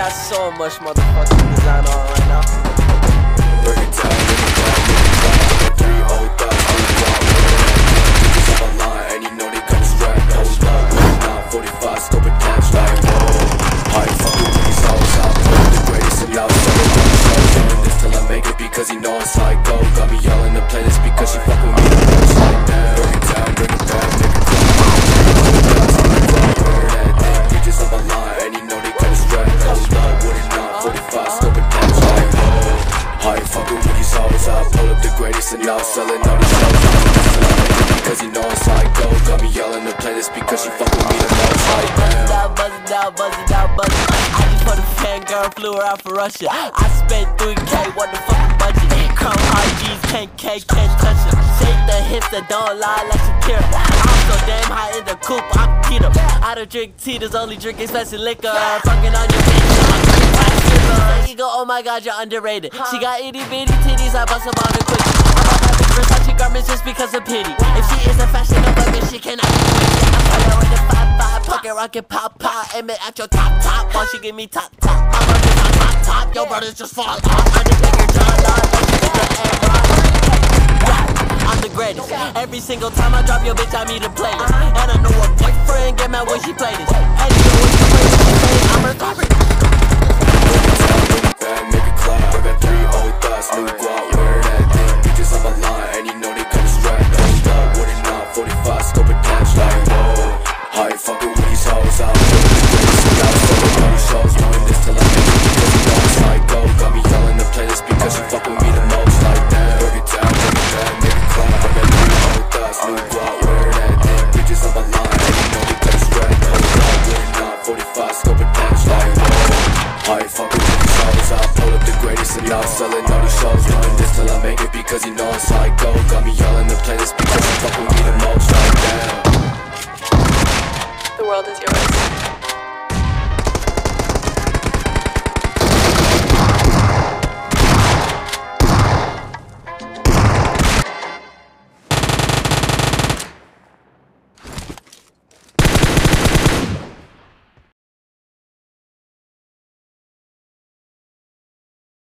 got so much motherfucking design on right now. Greatest and now selling all these shows. It because you know like go. Got me yelling the playlist because she fuck with me the most like damn. Down, buzzing down, buzzing down, buzzing. I just put a fan girl, flew her out for Russia. I spent 3K, what the fucking budget? Chrome Heart G's, 10K, can't touch it. Shake the hips that don't lie like Shakira. I'm so damn high in the coop, I'm keto. I don't drink tea, there's only drink expensive liquor. Fucking on your bitch, I'm drink Say you go, oh my god, you're underrated. She got itty bitty titties, I bust them on her quick. I'm about to Versace garments just because of pity. If she isn't fashionable, then she cannot be. I'm fire with the five five, pocket rocket pop pop, aim it at your top top. While she give me top top, my brothers on top top, your brothers just fall off. Greatest. Every single time I drop your bitch, I meet a playlist. And I know her boyfriend get mad when she play this. And you know I fucking with these hoes, I pull up the greatest and now selling all these shows. Doing this till I make it because you know like go. Got me yelling the playlist because